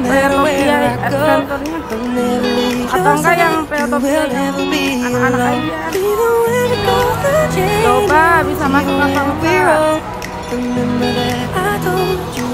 Matter Peotopia Adventure-nya leave Atau enggak yang Peotopia be anak-anak aja. Coba bisa masuk even apa when we enggak roll. Remember that I told you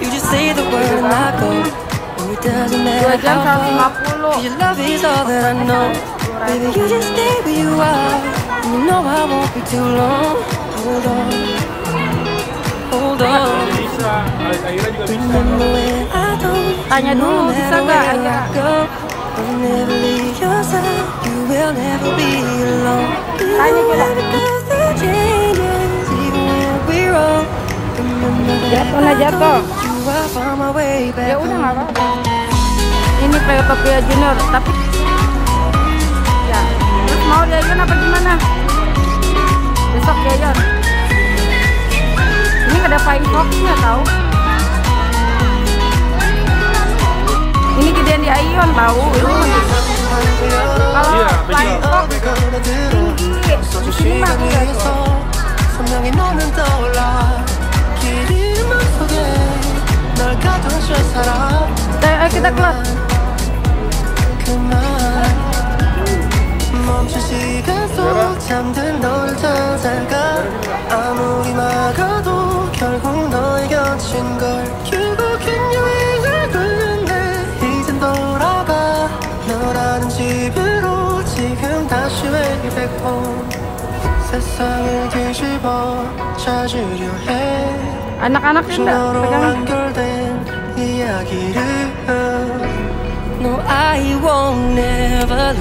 you just say the word and I go. Oh, it doesn't matter 2 jam how far. 150 'cause Your love is all that I know. Baby, you just stay where you are. And you know I won't be too long. Hold on. Hold on. Remember when I told you Tanya no dulu, bisa matter nggak, I'll never Ya udah nggak apa-apa Ini Peotopia Junior Tapi Ya Terus mau di Ayon apa gimana? Besok ya Ayon Ini nggak ada Flying Fox-nya tau di Aion tahu itu kalau lain kok tinggi tinggi mah enggak Ayo kita keluar 멈춘 시간 속 잠든 너를 찾아가 아무리 막아 다시 왜기백고 세상을 뒤집어 찾으려 해. 아낙아낙 된다. 그냥 이야기를 No I won't never